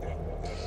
え?